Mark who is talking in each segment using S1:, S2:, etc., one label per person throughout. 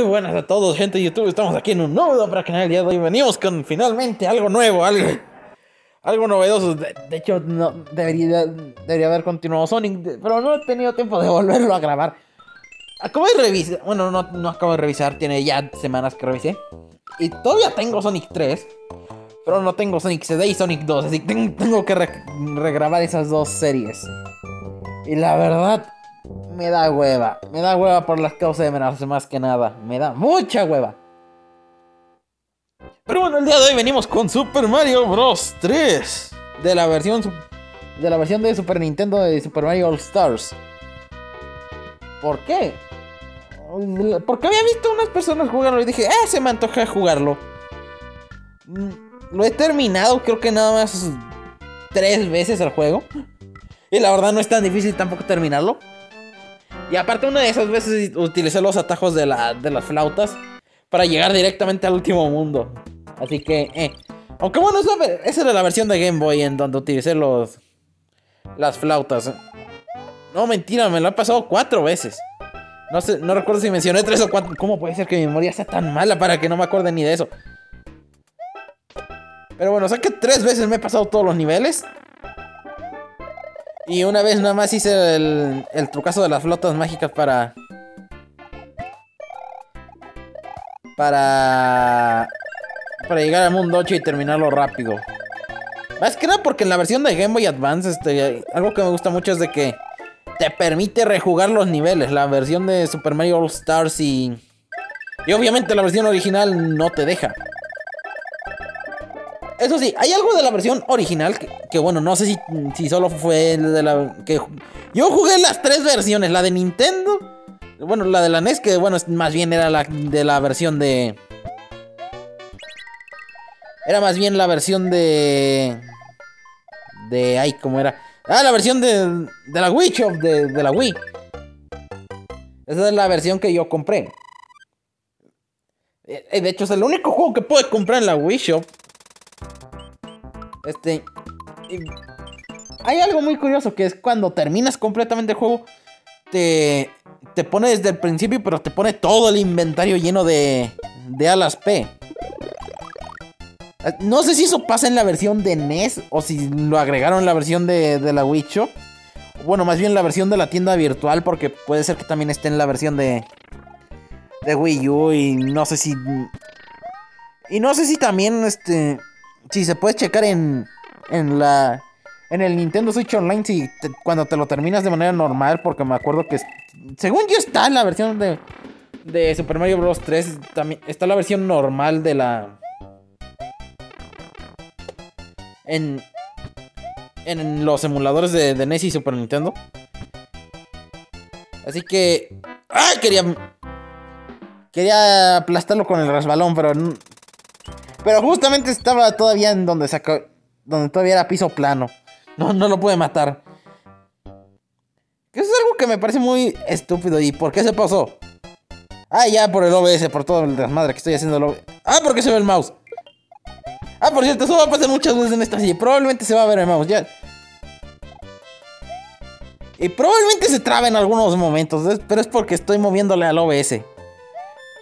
S1: Muy buenas a todos, gente de YouTube. Estamos aquí en un nuevo para canal. El día de hoy venimos con finalmente algo nuevo, algo, algo novedoso. De, de hecho, no, debería, debería haber continuado Sonic, pero no he tenido tiempo de volverlo a grabar. Acabo de revisar, bueno, no, no acabo de revisar, tiene ya semanas que revisé. Y todavía tengo Sonic 3, pero no tengo Sonic CD y Sonic 2, así que ten- tengo que re- regrabar esas dos series. Y la verdad, me da hueva. Me da hueva por las causas de menos, más que nada. Me da mucha hueva. Pero bueno, el día de hoy venimos con Super Mario Bros. 3. De la versión de la versión de Super Nintendo de Super Mario All Stars. ¿Por qué? Porque había visto unas personas jugarlo y dije, ah, se me antoja jugarlo. Mm, Lo he terminado, creo que nada más tres veces el juego. Y la verdad no es tan difícil tampoco terminarlo. Y aparte una de esas veces utilicé los atajos de, la, de las flautas para llegar directamente al último mundo. Así que, eh. Aunque bueno, esa, era la versión de Game Boy en donde utilicé los las flautas. No, mentira, me lo he pasado cuatro veces. No sé, no recuerdo si mencioné tres o cuatro. ¿Cómo puede ser que mi memoria sea tan mala para que no me acuerde ni de eso? Pero bueno, o sea que tres veces me he pasado todos los niveles. Y una vez nada más hice el, el trucazo de las flotas mágicas para... Para... Para llegar al mundo 8 y terminarlo rápido. Más que nada porque en la versión de Game Boy Advance, este, algo que me gusta mucho es de que te permite rejugar los niveles. La versión de Super Mario All Stars y... Y obviamente la versión original no te deja. Eso sí, hay algo de la versión original que, que, bueno, no sé si, solo fue el de la... que Yo jugué las tres versiones, la de Nintendo, bueno, la de la NES, que bueno, más bien era la de la versión de... Era más bien la versión de... De... Ay, ¿cómo era? Ah, la versión de, de la Wii Shop, de, de la Wii. Esa es la versión que yo compré. Eh, eh, De hecho, es el único juego que pude comprar en la Wii Shop. Este. Hay algo muy curioso que es cuando terminas completamente el juego. Te. Te pone desde el principio, pero te pone todo el inventario lleno de. de alas P. Eh, No sé si eso pasa en la versión de NES o si lo agregaron en la versión de, de la Wii Shop. Bueno, más bien la versión de la tienda virtual, porque puede ser que también esté en la versión de. de Wii U y no sé si. Y no sé si también este. Si se puede checar en. En la. En el Nintendo Switch Online, si cuando te lo terminas de manera normal, porque me acuerdo que. según yo está la versión de. De Super Mario Bros. 3, también está la versión normal de la. En. En los emuladores de, de NES y Super Nintendo. Así que. ¡Ay! Quería. Quería aplastarlo con el resbalón, pero. Pero justamente estaba todavía en donde sacó. Donde todavía era piso plano. No, no lo pude matar. Eso es algo que me parece muy estúpido. ¿Y por qué se pasó? Ah, ya por el OBS, por todo el desmadre que estoy haciendo el OBS. Ah, porque se ve el mouse. Ah, por cierto, eso va a pasar muchas veces en esta serie. Probablemente se va a ver el mouse, ya. Y probablemente se trabe en algunos momentos, pero es porque estoy moviéndole al OBS.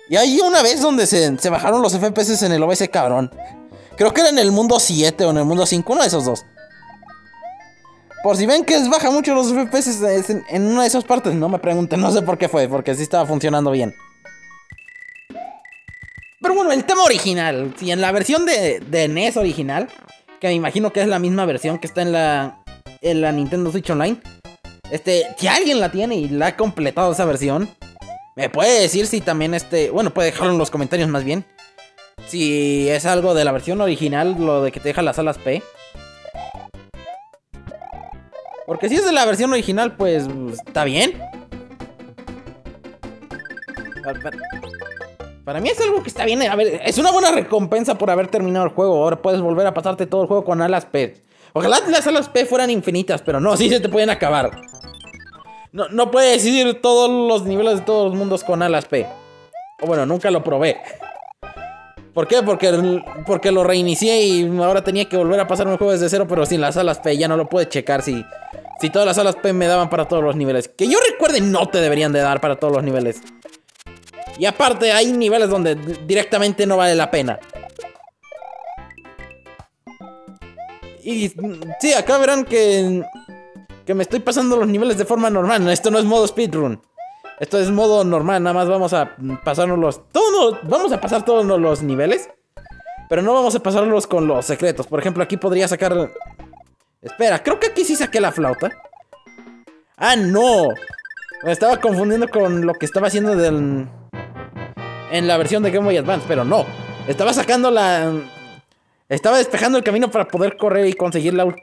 S1: Y hay una vez donde se, se bajaron los FPS en el OBS, cabrón. Creo que era en el mundo 7 o en el mundo 5, uno de esos dos. Por si ven que baja mucho los FPS en una de esas partes, no me pregunten, no sé por qué fue, porque sí estaba funcionando bien. Pero bueno, el tema original, si en la versión de, de NES original, que me imagino que es la misma versión que está en la, en la Nintendo Switch Online, este, si alguien la tiene y la ha completado esa versión, me puede decir si también este, bueno, puede dejarlo en los comentarios más bien. Si es algo de la versión original, lo de que te deja las alas P. Porque si es de la versión original, pues está bien. Para, para- para mí es algo que está bien. A ver, es una buena recompensa por haber terminado el juego. Ahora puedes volver a pasarte todo el juego con alas P. Ojalá las alas P fueran infinitas, pero no, sí se te pueden acabar. No, no puedes ir todos los niveles de todos los mundos con alas P. O bueno, nunca lo probé. ¿Por qué? Porque, porque lo reinicié y ahora tenía que volver a pasarme el juego desde cero, pero sin las alas P ya no lo pude checar si, si todas las alas P me daban para todos los niveles. Que yo recuerde, no te deberían de dar para todos los niveles. Y aparte hay niveles donde directamente no vale la pena. Y sí, acá verán que, que me estoy pasando los niveles de forma normal. Esto no es modo speedrun. Esto es modo normal, nada más vamos a pasarnos los... Todos, vamos a pasar todos los niveles. Pero no vamos a pasarlos con los secretos. Por ejemplo, aquí podría sacar... Espera, creo que aquí sí saqué la flauta. ¡Ah, no! Me estaba confundiendo con lo que estaba haciendo del... En la versión de Game Boy Advance, pero no. Estaba sacando la... Estaba despejando el camino para poder correr y conseguir la,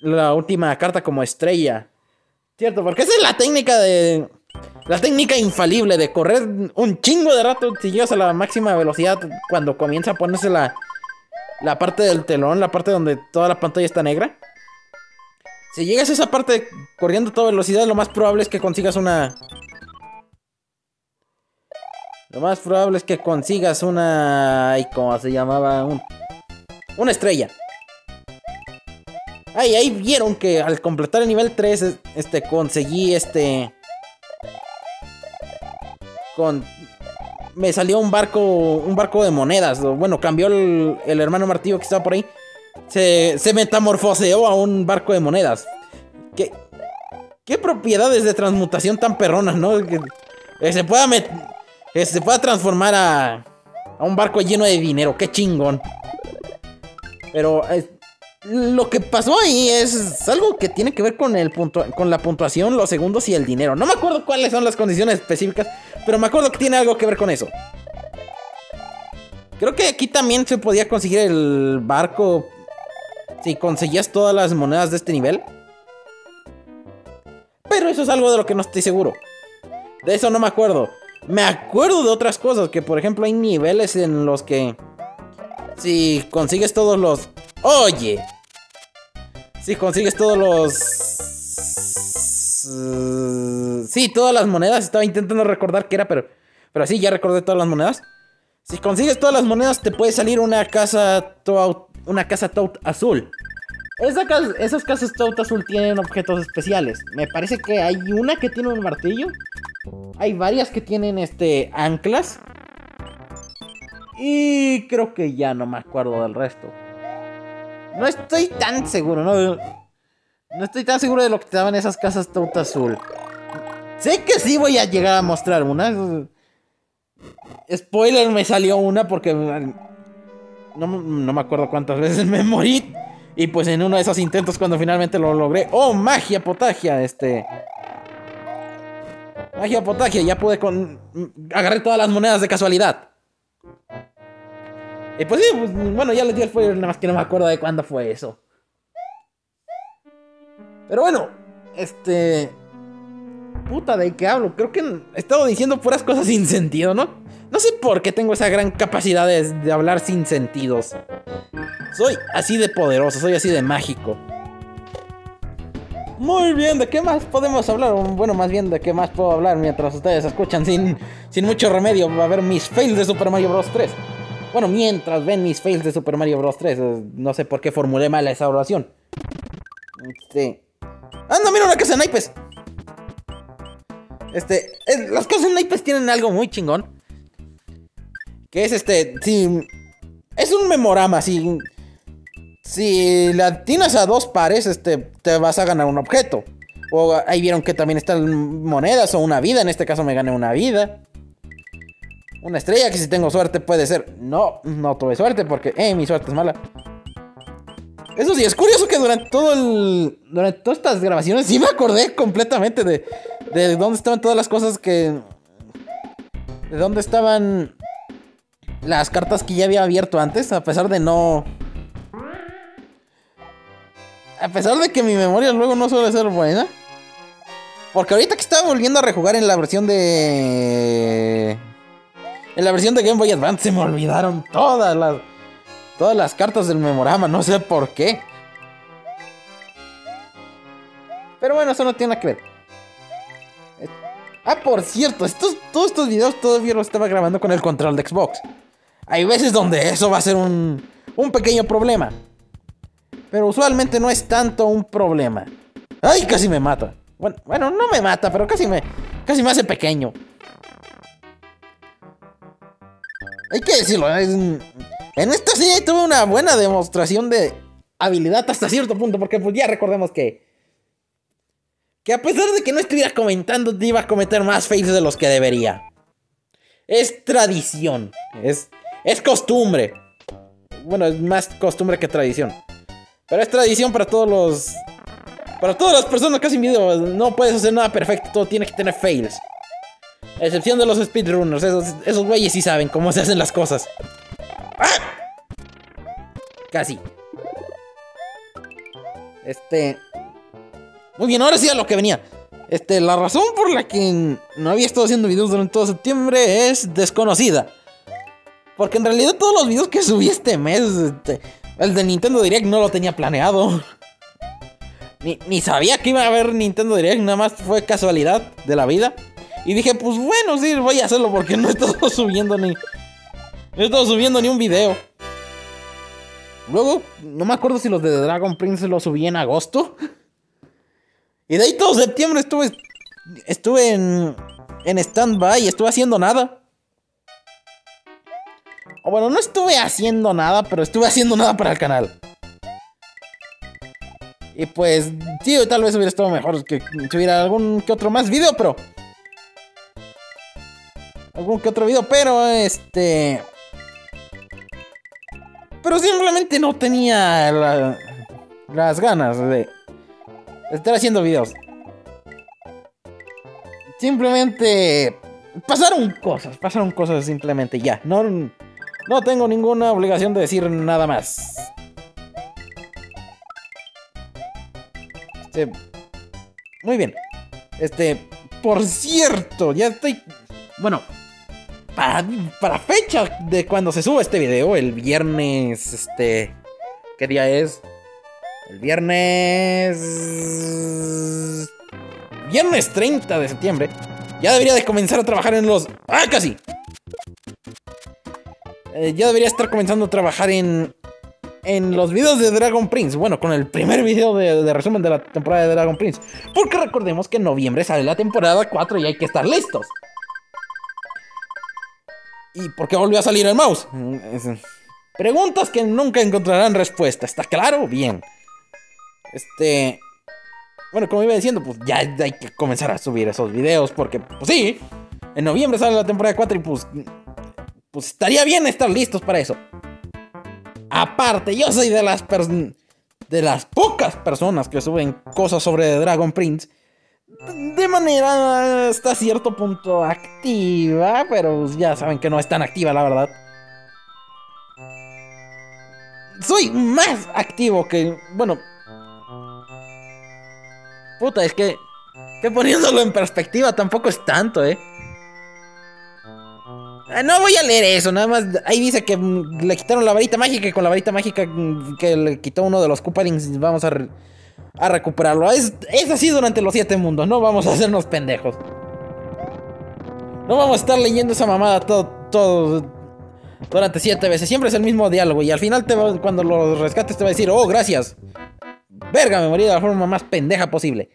S1: la última carta como estrella. Cierto, porque esa es la técnica de... La técnica infalible de correr un chingo de rato llegas a la máxima velocidad cuando comienza a ponerse la, la parte del telón, la parte donde toda la pantalla está negra. Si llegas a esa parte corriendo a toda velocidad, lo más probable es que consigas una... Lo más probable es que consigas una... ¿Cómo se llamaba? Un... Una estrella. Ay, ahí vieron que al completar el nivel 3, este, conseguí este con me salió un barco un barco de monedas. Bueno, cambió el, hermano Martillo que estaba por ahí. Se, se metamorfoseó a un barco de monedas. ¿Qué, qué propiedades de transmutación tan perronas, ¿no? Que, se pueda que se pueda transformar a, a un barco lleno de dinero. Qué chingón. Pero lo que pasó ahí es algo que tiene que ver con, el con la puntuación, los segundos y el dinero. No me acuerdo cuáles son las condiciones específicas, pero me acuerdo que tiene algo que ver con eso. Creo que aquí también se podía conseguir el barco si conseguías todas las monedas de este nivel. Pero eso es algo de lo que no estoy seguro. De eso no me acuerdo. Me acuerdo de otras cosas, que por ejemplo hay niveles en los que... Si consigues todos los... Oye, si consigues todos los... sí, todas las monedas. Estaba intentando recordar qué era, pero... Pero sí, ya recordé todas las monedas. Si consigues todas las monedas, te puede salir una casa una casa Toad azul. esas casas Toad azul tienen objetos especiales. Me parece que hay una que tiene un martillo. Hay varias que tienen este anclas. Y creo que ya no me acuerdo del resto. No estoy tan seguro, no. No estoy tan seguro de lo que te daban esas casas Tauta Azul. Sé que sí voy a llegar a mostrar una. Spoiler, me salió una porque. No, me acuerdo cuántas veces me morí. Y pues en uno de esos intentos, cuando finalmente lo logré. ¡Oh, magia potagia! Este. Magia potagia, ya pude con. Agarré todas las monedas de casualidad. Y pues sí, pues, bueno, ya les di el spoiler, nada más que no me acuerdo de cuándo fue eso. Pero bueno, este. Puta, ¿de qué hablo? Creo que he estado diciendo puras cosas sin sentido, ¿no? No sé por qué tengo esa gran capacidad de, hablar sin sentidos. Soy así de poderoso, soy así de mágico. Muy bien, ¿de qué más podemos hablar? Bueno, más bien, ¿de qué más puedo hablar mientras ustedes escuchan sin, sin mucho remedio? Va a ver mis fails de Super Mario Bros. 3. Bueno, mientras ven mis fails de Super Mario Bros. 3, eh, no sé por qué formulé mal esa oración. Este. ¡Anda, mira una casa de naipes! Este. las casas de naipes tienen algo muy chingón. Que es este. Si. Es un memorama, si. Si la tienes a dos pares, este. Te vas a ganar un objeto. O ahí vieron que también están monedas o una vida. En este caso me gané una vida. Una estrella que si tengo suerte puede ser. No, no tuve suerte porque, eh, mi suerte es mala. Eso sí, es curioso que durante todo el. Durante todas estas grabaciones sí me acordé completamente de. De dónde estaban todas las cosas que. De dónde estaban. Las cartas que ya había abierto antes, a pesar de no. A pesar de que mi memoria luego no suele ser buena. Porque ahorita que estaba volviendo a rejugar en la versión de. En la versión de Game Boy Advance se me olvidaron todas las. Todas las cartas del memorama, no sé por qué. Pero bueno, eso no tiene nada que ver. Ah, por cierto, estos, todos estos videos todavía los estaba grabando con el control de Xbox. Hay veces donde eso va a ser un, un pequeño problema. Pero usualmente no es tanto un problema. ¡Ay! Casi me mata. Bueno, bueno, no me mata, pero casi me, casi me hace pequeño. Hay que decirlo, en esta serie tuve una buena demostración de habilidad hasta cierto punto, porque pues ya recordemos que que a pesar de que no estuviera comentando, te iba a cometer más fails de los que debería. Es tradición, es, es costumbre. Bueno, es más costumbre que tradición. Pero es tradición para todos los... Para todas las personas que hacen videos. No puedes hacer nada perfecto, todo tiene que tener fails. Excepción de los speedrunners, esos, esos güeyes sí saben cómo se hacen las cosas. ¡Ah! Casi. Este... Muy bien, ahora sí a lo que venía. Este, la razón por la que no había estado haciendo videos durante todo septiembre es desconocida. Porque en realidad todos los videos que subí este mes, este, el de Nintendo Direct no lo tenía planeado. Ni, ni, sabía que iba a haber Nintendo Direct, nada más fue casualidad de la vida. Y dije, pues bueno, sí, voy a hacerlo porque no he estado subiendo ni. No he estado subiendo ni un video. Luego, no me acuerdo si los de Dragon Prince los subí en agosto. Y de ahí todo septiembre estuve. Estuve en. En stand-by, estuve haciendo nada. O bueno, no estuve haciendo nada, pero estuve haciendo nada para el canal. Y pues, sí, tal vez hubiera estado mejor que tuviera algún que otro más video, pero. Algún que otro video, pero este. Pero simplemente no tenía las ganas de estar haciendo videos. Simplemente pasaron cosas, pasaron cosas simplemente ya. No, no tengo ninguna obligación de decir nada más. Este, muy bien. Este, por cierto, ya estoy... Bueno, para, fecha de cuando se sube este video, el viernes, este... ¿Qué día es? El viernes... Viernes 30 de septiembre. Ya debería de comenzar a trabajar en los... ¡Ah, casi! Eh, ya debería estar comenzando a trabajar en... En los videos de Dragon Prince. Bueno, con el primer video de, resumen de la temporada de Dragon Prince. Porque recordemos que en noviembre sale la temporada 4 y hay que estar listos. ¿Y por qué volvió a salir el mouse? Mm, preguntas que nunca encontrarán respuesta. ¿Está claro? Bien. Este. Bueno, como iba diciendo, pues ya hay que comenzar a subir esos videos. Porque, pues sí, en noviembre sale la temporada 4 y pues. Pues estaría bien estar listos para eso. Aparte, yo soy de las de las pocas personas que suben cosas sobre Dragon Prince de manera hasta cierto punto activa, pero ya saben que no es tan activa, la verdad. Soy más activo que, bueno, Puta, es que. Que poniéndolo en perspectiva tampoco es tanto, eh. Ah, no voy a leer eso, nada más. Ahí dice que mm, le quitaron la varita mágica y con la varita mágica mm, que le quitó uno de los Koopadings vamos a, a recuperarlo. Es, es así durante los siete mundos, no vamos a hacernos pendejos. No vamos a estar leyendo esa mamada todo, todo durante siete veces. Siempre es el mismo diálogo y al final te cuando lo rescates te va a decir, oh, gracias. Verga, me morí de la forma más pendeja posible.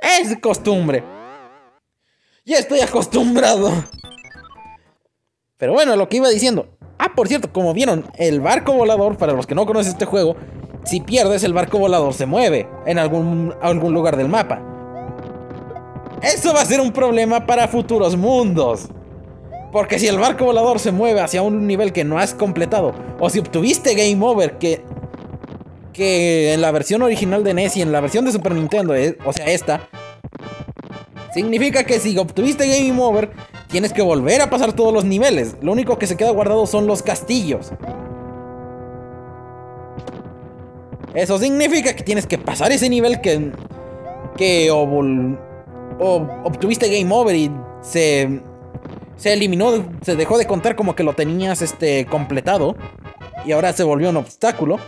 S1: Es costumbre. Ya estoy acostumbrado. Pero bueno, lo que iba diciendo. Ah, por cierto, como vieron, el barco volador, para los que no conocen este juego, si pierdes el barco volador se mueve en algún, algún lugar del mapa. Eso va a ser un problema para futuros mundos. Porque si el barco volador se mueve hacia un nivel que no has completado, o si obtuviste Game Over que que en la versión original de NES y en la versión de Super Nintendo, eh, o sea, esta, significa que si obtuviste Game Over, tienes que volver a pasar todos los niveles. Lo único que se queda guardado son los castillos. Eso significa que tienes que pasar ese nivel que. que o, obtuviste Game Over y se. se eliminó, se dejó de contar como que lo tenías este, completado. Y ahora se volvió un obstáculo.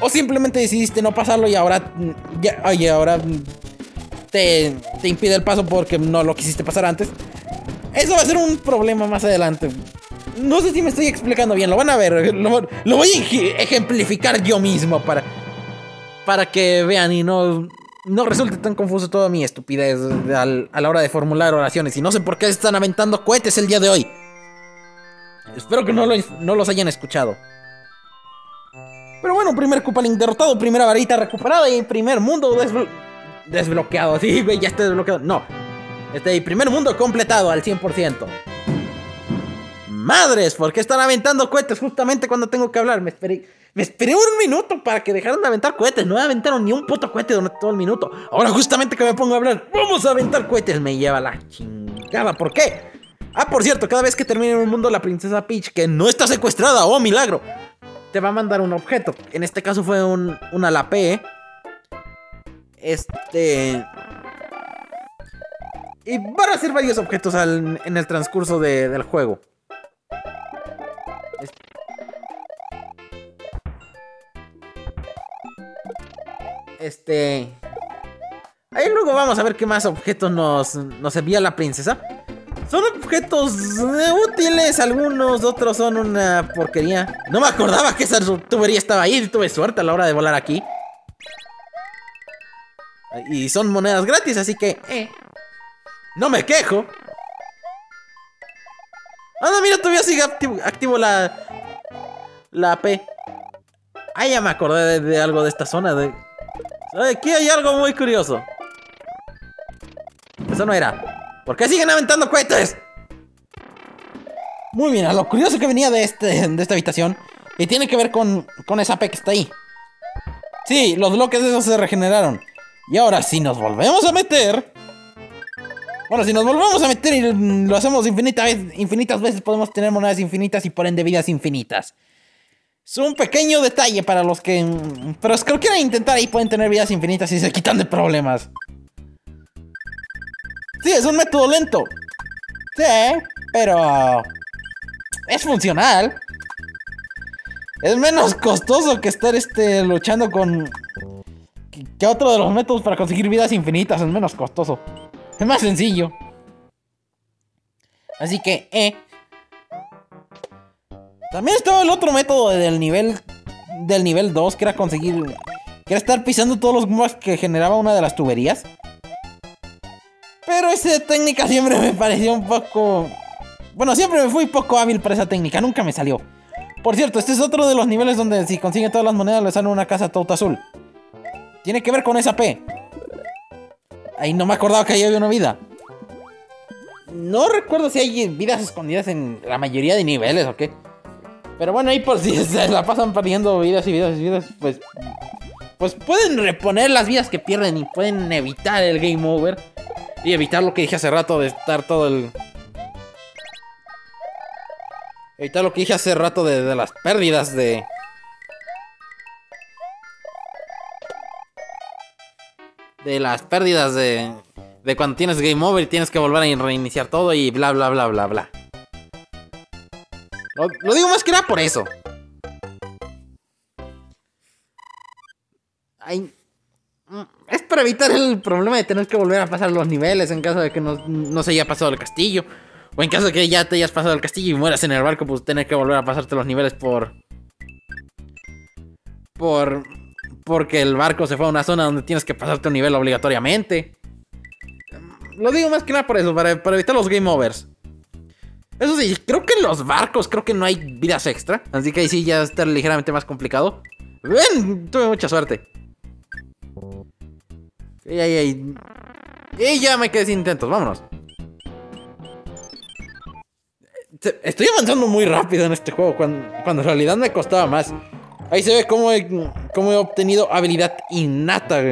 S1: O simplemente decidiste no pasarlo y ahora. Ya, oye, ahora. Te, te impide el paso porque no lo quisiste pasar antes. Eso va a ser un problema más adelante. No sé si me estoy explicando bien, lo van a ver. Lo, voy a ejemplificar yo mismo para. Para que vean y no. No resulte tan confuso toda mi estupidez a la hora de formular oraciones. Y no sé por qué están aventando cohetes el día de hoy. Espero que no, no los hayan escuchado. Pero bueno, primer Link derrotado, primera varita recuperada y primer mundo desbloqueado. Sí, ya está desbloqueado. No, este primer mundo completado al 100%. Madres, ¿por qué están aventando cohetes justamente cuando tengo que hablar? Me esperé, me esperé un minuto para que dejaran de aventar cohetes. No aventaron ni un puto cohete durante todo el minuto. Ahora justamente que me pongo a hablar, vamos a aventar cohetes. Me lleva la chingada. ¿Por qué? Ah, por cierto, cada vez que termine un mundo la princesa Peach, que no está secuestrada, oh milagro, te va a mandar un objeto. En este caso fue un, una lapé. Este... Y van a ser varios objetos en el transcurso del juego. Este... Ahí luego vamos a ver qué más objetos nos, nos envía la princesa. Son objetos útiles, algunos, otros son una porquería. No me acordaba que esa tubería estaba ahí, tuve suerte a la hora de volar aquí. Y son monedas gratis, así que... Eh, no me quejo. Todavía sigue activo, la... La P. Ah, ya me acordé de, algo de esta zona. De... Aquí hay algo muy curioso. Eso no era. ¿Por qué siguen aventando cohetes? Muy bien, a lo curioso que venía de, este, de esta habitación. Y tiene que ver con, con esa P que está ahí. Sí, los bloques de esos se regeneraron. Y ahora, si nos volvemos a meter... Bueno, si nos volvemos a meter y lo hacemos infinitas veces, podemos tener monedas infinitas y por ende vidas infinitas. Es un pequeño detalle para los que... Pero es que lo quieran intentar ahí pueden tener vidas infinitas y se quitan de problemas. Sí, es un método lento. Sí, pero... Es funcional. Es menos costoso que estar este, luchando con... Que otro de los métodos para conseguir vidas infinitas es menos costoso. Es más sencillo. Así que, eh. También estaba el otro método del nivel... Del nivel 2, que era conseguir... Que era estar pisando todos los gumbas que generaba una de las tuberías. Pero esa técnica siempre me pareció un poco... Bueno, siempre me fui poco hábil para esa técnica, nunca me salió. Por cierto, este es otro de los niveles donde si consiguen todas las monedas le sale una casa todo azul. Tiene que ver con esa P. Ahí no me acordaba que ahí había una vida. No recuerdo si hay vidas escondidas en la mayoría de niveles o qué. Pero bueno, ahí por si se la pasan perdiendo vidas y vidas y vidas, pues... Pues pueden reponer las vidas que pierden y pueden evitar el game over. Y evitar lo que dije hace rato de estar todo el... Evitar lo que dije hace rato de, las pérdidas de... De las pérdidas de... De cuando tienes game over y tienes que volver a reiniciar todo y bla bla bla bla bla. Lo, digo más que nada por eso. Mm, es para evitar el problema de tener que volver a pasar los niveles en caso de que no, se haya pasado el castillo. O en caso de que ya te hayas pasado el castillo y mueras en el barco, pues tener que volver a pasarte los niveles por... Por... Porque el barco se fue a una zona donde tienes que pasarte un nivel obligatoriamente. Lo digo más que nada por eso, para, evitar los game overs. Eso sí, creo que en los barcos creo que no hay vidas extra. Así que ahí sí ya está ligeramente más complicado. Ven, tuve mucha suerte. Y ya me quedé sin intentos, vámonos. Estoy avanzando muy rápido en este juego, cuando, en realidad me costaba más. Ahí se ve cómo he, cómo he obtenido habilidad innata.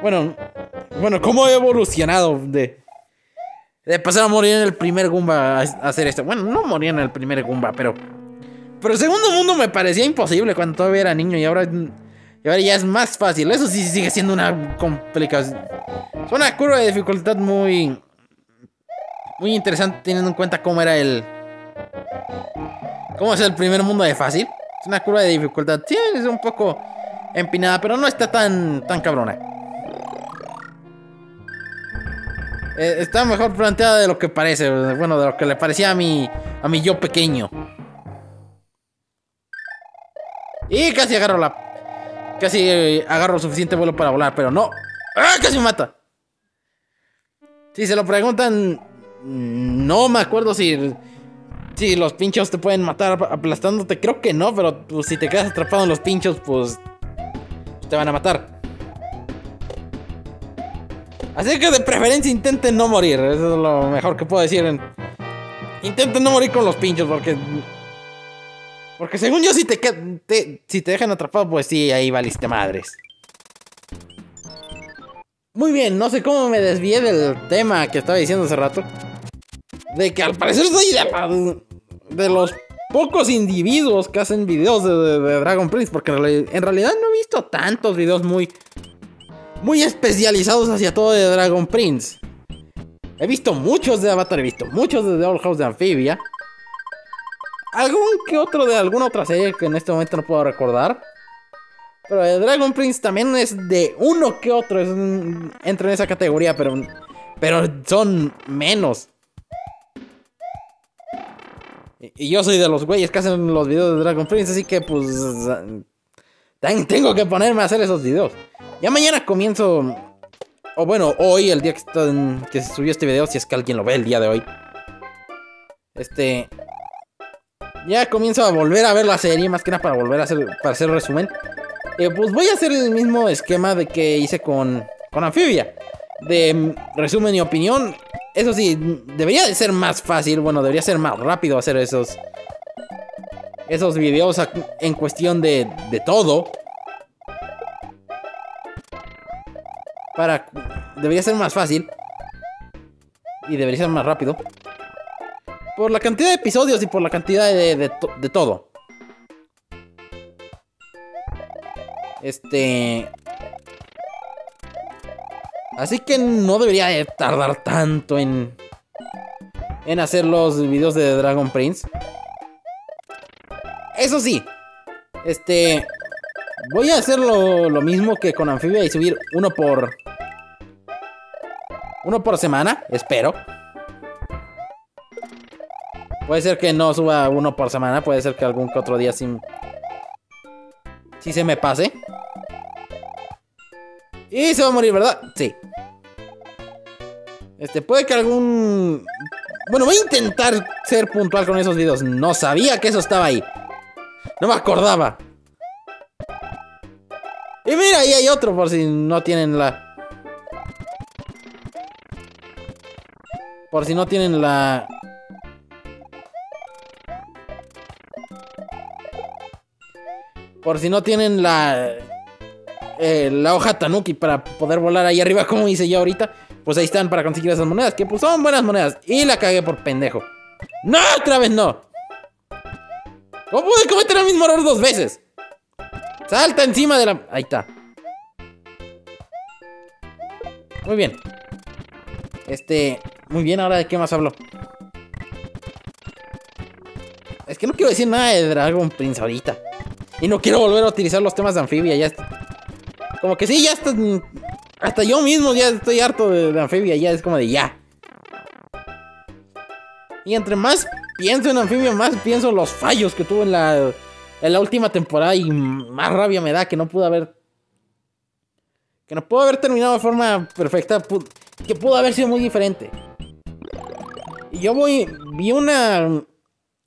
S1: Bueno, bueno, cómo he evolucionado de, de pasar a morir en el primer Goomba a hacer esto. Bueno, no moría en el primer Goomba, pero... Pero el segundo mundo me parecía imposible cuando todavía era niño y ahora y ahora ya es más fácil. Eso sí sigue siendo una complicación. Es una curva de dificultad muy... Muy interesante teniendo en cuenta cómo era el... Cómo es el primer mundo de fácil. Es una curva de dificultad. Sí, es un poco empinada, pero no está tan, tan cabrona. Eh, está mejor planteada de lo que parece. Bueno, de lo que le parecía a mi, a mi yo pequeño. Y casi agarro la Casi eh, agarro suficiente vuelo para volar, pero no. ¡Ah! Casi me mata. Si se lo preguntan, no me acuerdo si, si los pinchos te pueden matar aplastándote, creo que no, pero pues, si te quedas atrapado en los pinchos, pues te van a matar. Así que de preferencia intenten no morir, eso es lo mejor que puedo decir. Intenten no morir con los pinchos, porque porque según yo, si te, si te dejan atrapado, pues sí, ahí valiste madres. Muy bien, no sé cómo me desvié del tema que estaba diciendo hace rato. De que al parecer soy de, de los pocos individuos que hacen videos de, Dragon Prince. Porque en realidad no he visto tantos videos muy, muy especializados hacia todo de Dragon Prince. He visto muchos de Avatar, he visto muchos de The Old House de Amphibia algún que otro de alguna otra serie que en este momento no puedo recordar. Pero el Dragon Prince también es de uno que otro. entra en esa categoría, pero, pero son menos. Y, yo soy de los güeyes que hacen los videos de Dragon Prince, así que pues. Tengo que ponerme a hacer esos videos. Ya mañana comienzo. O bueno, hoy, el día que, que se subió este video, si es que alguien lo ve el día de hoy. Este ya comienzo a volver a ver la serie, más que nada para volver a hacer, para hacer resumen. Eh, pues voy a hacer el mismo esquema de que hice con, con Amphibia. De mm, resumen y opinión. Eso sí, debería de ser más fácil, bueno, debería ser más rápido hacer esos... Esos videos en cuestión de, de todo. Para... Debería ser más fácil. Y debería ser más rápido. Por la cantidad de episodios y por la cantidad de, de, todo. Este... Así que no debería tardar tanto en... En hacer los videos de Dragon Prince. Eso sí. Este... Voy a hacer lo, lo mismo que con Amphibia y subir uno por... Uno por semana, espero. Puede ser que no suba uno por semana, puede ser que algún que otro día sí, sí se me pase. Y se va a morir, ¿verdad? Sí. Este, puede que algún... Bueno, voy a intentar ser puntual con esos videos. No sabía que eso estaba ahí. No me acordaba. Y mira, ahí hay otro por si no tienen la... Por si no tienen la... Por si no tienen la. Eh, la hoja Tanuki para poder volar ahí arriba, como hice yo ahorita. Pues ahí están para conseguir esas monedas. Que pues son buenas monedas. Y la cagué por pendejo. ¡No! ¡Otra vez no! ¿Cómo pude cometer el mismo error dos veces? Salta encima de la. Ahí está. Muy bien. Este. Muy bien, ahora de qué más hablo. Es que no quiero decir nada de Dragon Prince ahorita. Y no quiero volver a utilizar los temas de anfibia. Ya Como que sí, ya está. Hasta yo mismo ya estoy harto de, anfibia. Ya es como de ya. Y entre más pienso en anfibia, más pienso en los fallos que tuvo en la, en la última temporada. Y más rabia me da que no pudo haber. Que no pudo haber terminado de forma perfecta. Que pudo haber sido muy diferente. Y yo voy. Vi una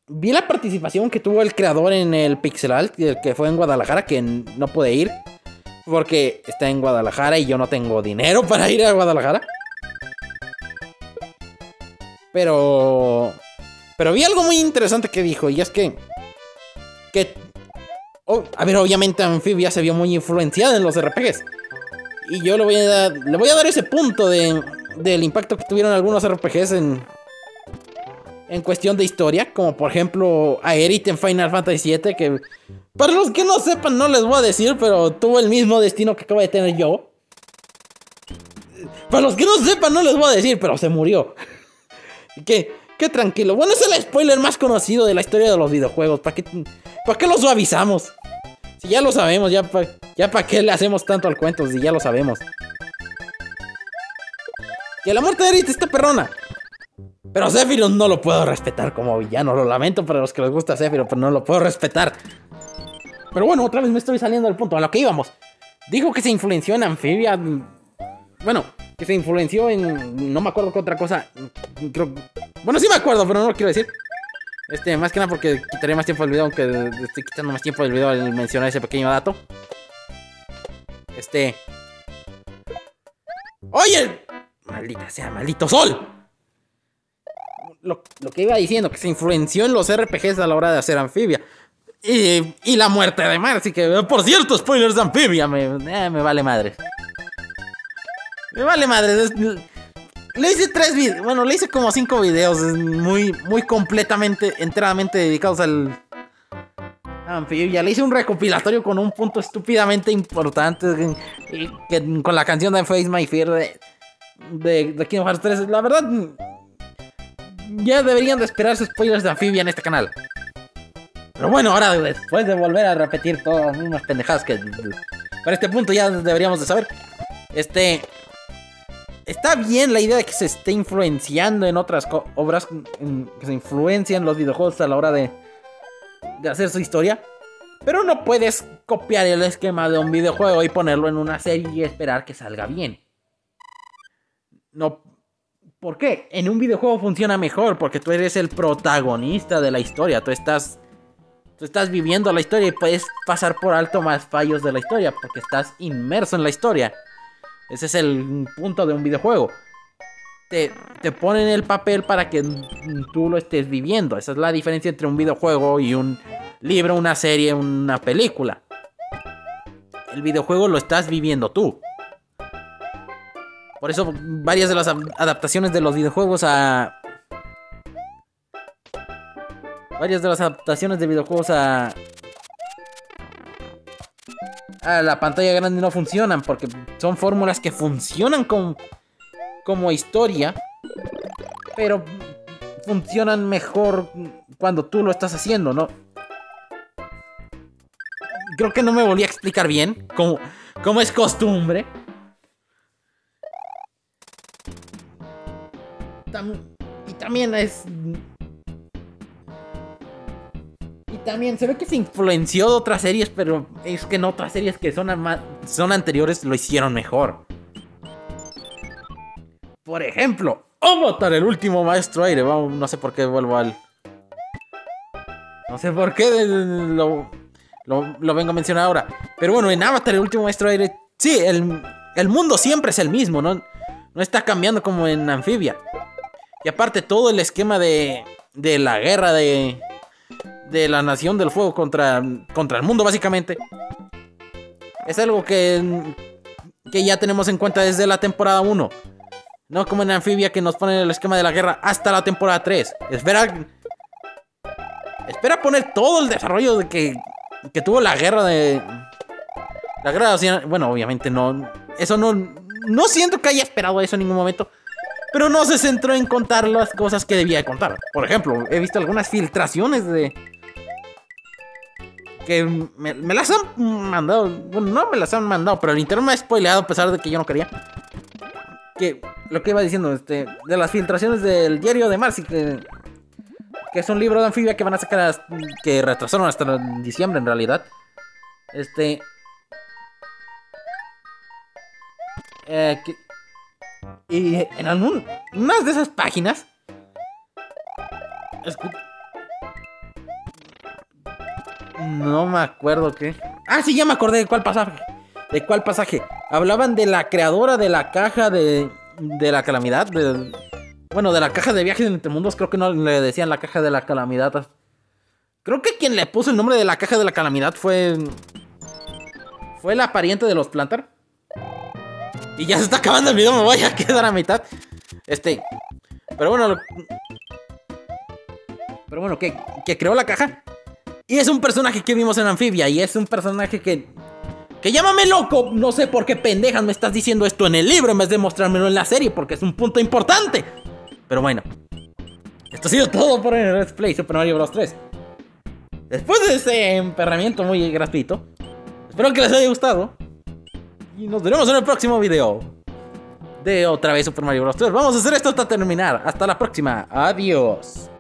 S1: vi la participación que tuvo el creador en el Pixel Alt, que fue en Guadalajara, que no pude ir. Porque está en Guadalajara y yo no tengo dinero para ir a Guadalajara. Pero... Pero vi algo muy interesante que dijo, y es que... Que... a ver, obviamente Amphibia se vio muy influenciada en los RPGs. Y yo le voy a dar, le voy a dar ese punto de, del impacto que tuvieron algunos RPGs en, en cuestión de historia, como por ejemplo Aerith en Final Fantasy VII, que para los que no sepan no les voy a decir, pero tuvo el mismo destino que acabo de tener yo. Para los que no sepan no les voy a decir, pero se murió. qué, qué tranquilo. Bueno, es el spoiler más conocido de la historia de los videojuegos. ¿Para qué, para qué lo suavizamos? Si ya lo sabemos, ya para ya pa qué le hacemos tanto al cuento si ya lo sabemos. Que la muerte de Aerith está perrona. Pero Sephiroth no lo puedo respetar como villano. Lo lamento para los que les gusta Sephiroth, pero no lo puedo respetar. Pero bueno, otra vez me estoy saliendo del punto. A lo que íbamos. Dijo que se influenció en Amphibia. Bueno, que se influenció en. No me acuerdo qué otra cosa. Bueno, sí me acuerdo, pero no lo quiero decir. Este, más que nada porque quitaría más tiempo del video, aunque estoy quitando más tiempo del video al mencionar ese pequeño dato. Este. ¡Oye! Maldita sea, maldito sol. Lo, que iba diciendo, que se influenció en los RPGs a la hora de hacer anfibia. Y, la muerte de Marcy, que por cierto, spoilers de anfibia, me, eh, vale madre. Me vale madre. Le hice tres videos. Bueno, le hice como cinco videos. Muy, muy completamente, enteramente dedicados al. Anfibia. Le hice un recopilatorio con un punto estúpidamente importante. con la canción de Face My Fear de, de, de Kingdom Hearts 3. La verdad. Ya deberían de esperarse spoilers de anfibia en este canal. Pero bueno, ahora después de volver a repetir todas las mismas pendejadas que. Para este punto ya deberíamos de saber. Este está bien la idea de que se esté influenciando en otras obras que se influencian los videojuegos a la hora de, de hacer su historia. Pero no puedes copiar el esquema de un videojuego y ponerlo en una serie y esperar que salga bien. No. ¿Por qué? En un videojuego funciona mejor porque tú eres el protagonista de la historia. Tú estás. Tú estás viviendo la historia y puedes pasar por alto más fallos de la historia porque estás inmerso en la historia. Ese es el punto de un videojuego. Te, te ponen el papel para que tú lo estés viviendo. Esa es la diferencia entre un videojuego y un libro, una serie, una película. El videojuego lo estás viviendo tú. Por eso varias de las adaptaciones de los videojuegos a... Varias de las adaptaciones de videojuegos a, a la pantalla grande no funcionan porque son fórmulas que funcionan como, como historia, pero funcionan mejor cuando tú lo estás haciendo, ¿no? Creo que no me volví a explicar bien, como, como es costumbre. y también es también se ve que se influenció de otras series, pero es que en otras series que son, son anteriores lo hicieron mejor. Por ejemplo, Avatar, el último maestro aire. Vamos, no sé por qué vuelvo al. No sé por qué lo, lo, vengo a mencionar ahora. Pero bueno, en Avatar, el último maestro aire. Sí, el, el mundo siempre es el mismo, ¿no? No está cambiando como en Anfibia. Y aparte, todo el esquema de, de la guerra de, de la Nación del Fuego contra, contra el mundo, básicamente. Es algo que, que ya tenemos en cuenta desde la temporada 1. No como en Anfibia que nos ponen el esquema de la guerra hasta la temporada 3. Espera. Espera poner todo el desarrollo de que, que tuvo la guerra de. La guerra de Bueno, obviamente no. Eso no. No siento que haya esperado eso en ningún momento. Pero no se centró en contar las cosas que debía contar. Por ejemplo, he visto algunas filtraciones de, que me, las han mandado. Bueno, no me las han mandado, pero el internet me ha spoileado a pesar de que yo no quería. Que lo que iba diciendo, este, de las filtraciones del diario de Marcy, que, que es un libro de anfibia que van a sacar, que retrasaron hasta diciembre en realidad. Este. Eh, y en algunas de esas páginas. No me acuerdo qué. Ah, sí, ya me acordé de cuál pasaje. ¿De cuál pasaje? Hablaban de la creadora de la caja de, de la calamidad. bueno, de la caja de viajes entre mundos. Creo que no le decían la caja de la calamidad. Creo que quien le puso el nombre de la caja de la calamidad fue. Fue la pariente de los Plantar. Y ya se está acabando el video, me voy a quedar a mitad. Este. Pero bueno. Pero bueno, que, que creó la caja. Y es un personaje que vimos en Anfibia. Y es un personaje que. Que llámame loco. No sé por qué pendejas me estás diciendo esto en el libro en vez de mostrármelo en la serie. Porque es un punto importante. Pero bueno. Esto ha sido todo por el Let's Play Super Mario Bros. 3. Después de ese emperramiento muy gratuito. Espero que les haya gustado. Y nos veremos en el próximo video. De otra vez Super Mario Bros. 3. Vamos a hacer esto hasta terminar. Hasta la próxima. Adiós.